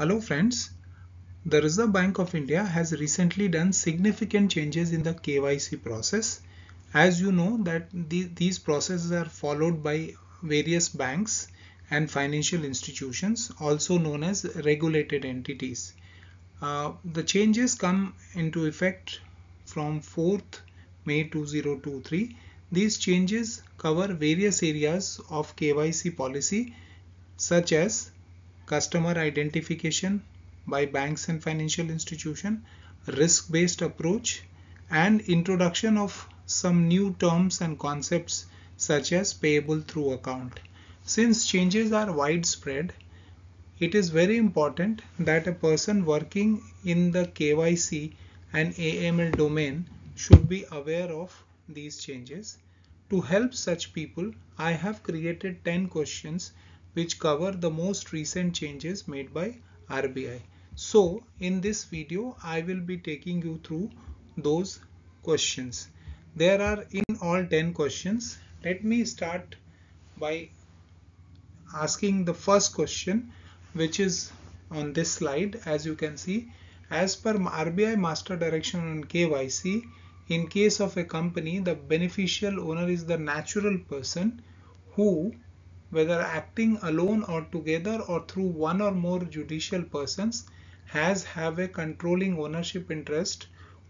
Hello friends, the Reserve Bank of India has recently done significant changes in the KYC process. As you know that the, these processes are followed by various banks and financial institutions also known as regulated entities. Uh, the changes come into effect from 4th May 2023. These changes cover various areas of KYC policy such as customer identification by banks and financial institution, risk-based approach, and introduction of some new terms and concepts such as payable through account. Since changes are widespread, it is very important that a person working in the KYC and AML domain should be aware of these changes. To help such people, I have created 10 questions which cover the most recent changes made by RBI. So in this video, I will be taking you through those questions. There are in all 10 questions. Let me start by asking the first question, which is on this slide. As you can see, as per RBI master direction on KYC, in case of a company, the beneficial owner is the natural person who whether acting alone or together or through one or more judicial persons has have a controlling ownership interest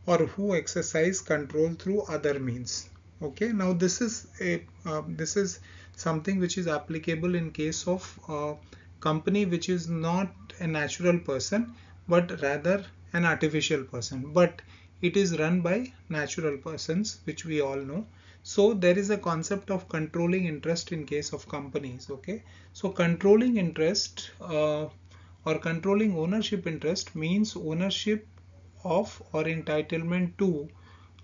or who exercise control through other means. Okay now this is a uh, this is something which is applicable in case of a company which is not a natural person but rather an artificial person. But it is run by natural persons which we all know so there is a concept of controlling interest in case of companies okay? So controlling interest uh, or controlling ownership interest means ownership of or entitlement to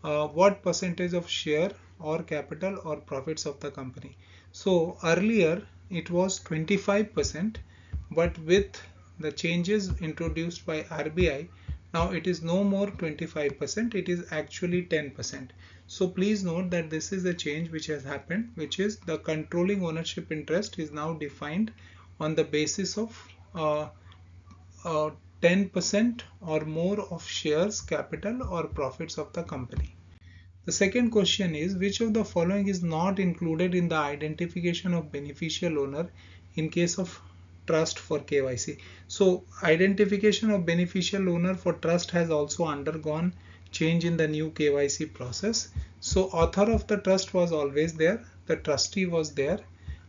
uh, what percentage of share or capital or profits of the company. So earlier it was 25% but with the changes introduced by RBI now it is no more 25% it is actually 10% so please note that this is a change which has happened which is the controlling ownership interest is now defined on the basis of uh, 10% uh, or more of shares capital or profits of the company. The second question is which of the following is not included in the identification of beneficial owner in case of trust for KYC. So identification of beneficial owner for trust has also undergone change in the new KYC process. So author of the trust was always there, the trustee was there.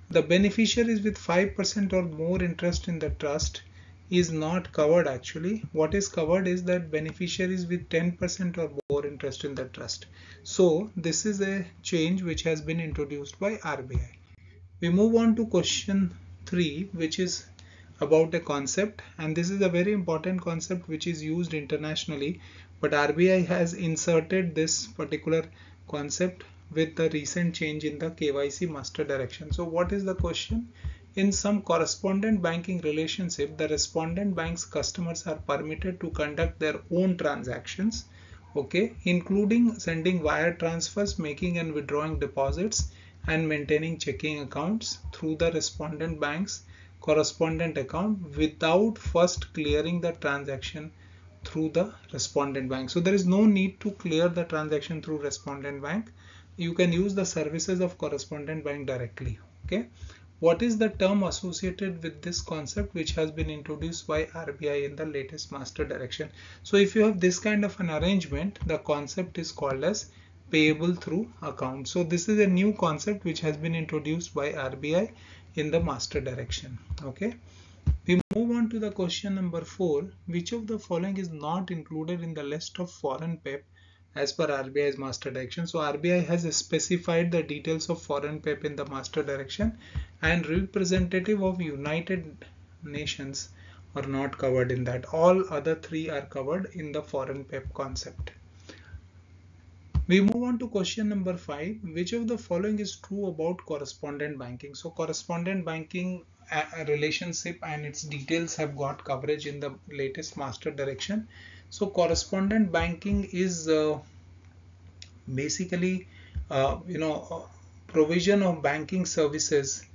The beneficiaries with 5% or more interest in the trust is not covered actually. What is covered is that beneficiaries with 10% or more interest in the trust. So this is a change which has been introduced by RBI. We move on to question 3 which is about a concept and this is a very important concept which is used internationally but RBI has inserted this particular concept with the recent change in the KYC master direction. So what is the question? In some correspondent banking relationship, the respondent bank's customers are permitted to conduct their own transactions, okay, including sending wire transfers, making and withdrawing deposits, and maintaining checking accounts through the respondent bank's correspondent account without first clearing the transaction through the respondent bank. So there is no need to clear the transaction through respondent bank. You can use the services of correspondent bank directly. Okay. What is the term associated with this concept which has been introduced by RBI in the latest master direction? So if you have this kind of an arrangement, the concept is called as payable through account. So this is a new concept which has been introduced by RBI in the master direction. Okay. We move on to the question number 4. Which of the following is not included in the list of foreign PEP as per RBI's master direction? So RBI has specified the details of foreign PEP in the master direction and representative of United Nations are not covered in that. All other three are covered in the foreign PEP concept. We move on to question number 5. Which of the following is true about correspondent banking? So correspondent banking relationship and its details have got coverage in the latest master direction so correspondent banking is uh, basically uh, you know provision of banking services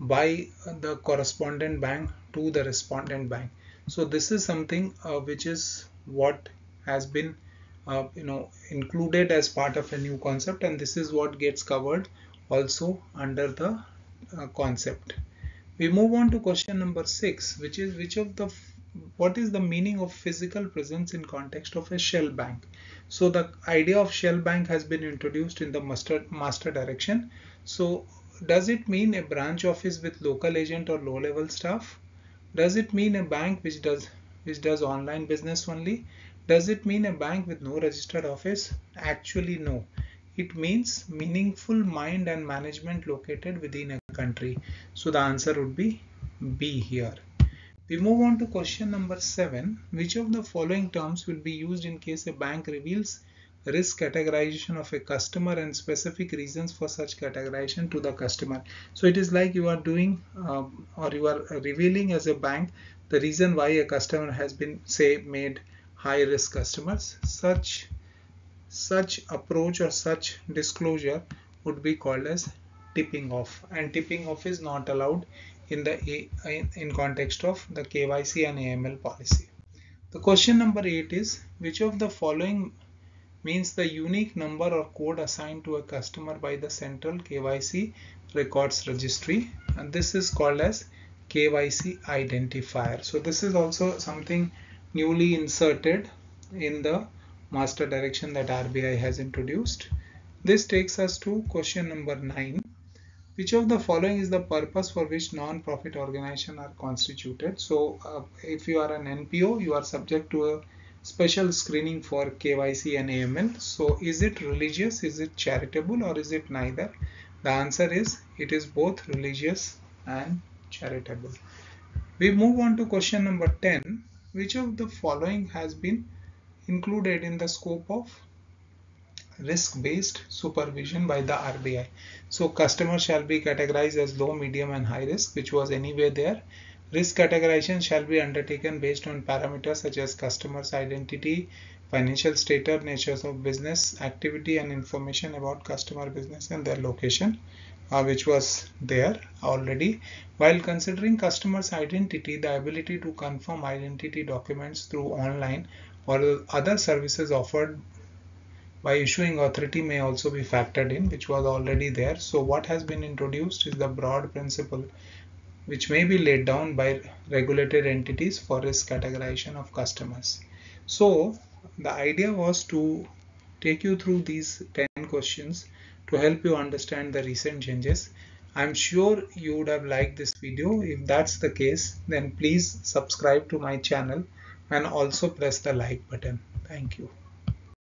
by the correspondent bank to the respondent bank so this is something uh, which is what has been uh, you know included as part of a new concept and this is what gets covered also under the uh, concept. We move on to question number six which is which of the what is the meaning of physical presence in context of a shell bank? So the idea of shell bank has been introduced in the master master direction. So does it mean a branch office with local agent or low level staff? Does it mean a bank which does which does online business only does it mean a bank with no registered office? Actually no. It means meaningful mind and management located within a country. So the answer would be b here. We move on to question number seven. Which of the following terms will be used in case a bank reveals risk categorization of a customer and specific reasons for such categorization to the customer? So it is like you are doing um, or you are revealing as a bank the reason why a customer has been say made high risk customers such such approach or such disclosure would be called as tipping off. And tipping off is not allowed in the in, context of the KYC and AML policy. The question number 8 is which of the following means the unique number or code assigned to a customer by the central KYC records registry? And this is called as KYC identifier. So this is also something newly inserted in the master direction that RBI has introduced. This takes us to question number 9. Which of the following is the purpose for which non-profit organizations are constituted? So uh, if you are an NPO, you are subject to a special screening for KYC and AML. So is it religious, is it charitable or is it neither? The answer is it is both religious and charitable. We move on to question number 10. Which of the following has been included in the scope of risk-based supervision by the RBI? So customers shall be categorized as low, medium and high risk which was anyway there Risk categorization shall be undertaken based on parameters such as customer's identity, financial status, natures of business activity and information about customer business and their location uh, which was there already. While considering customer's identity, the ability to confirm identity documents through online or other services offered by issuing authority may also be factored in which was already there. So what has been introduced is the broad principle which may be laid down by regulated entities for risk categorization of customers. So the idea was to take you through these 10 questions to help you understand the recent changes. I'm sure you would have liked this video. If that's the case, then please subscribe to my channel and also press the like button. Thank you.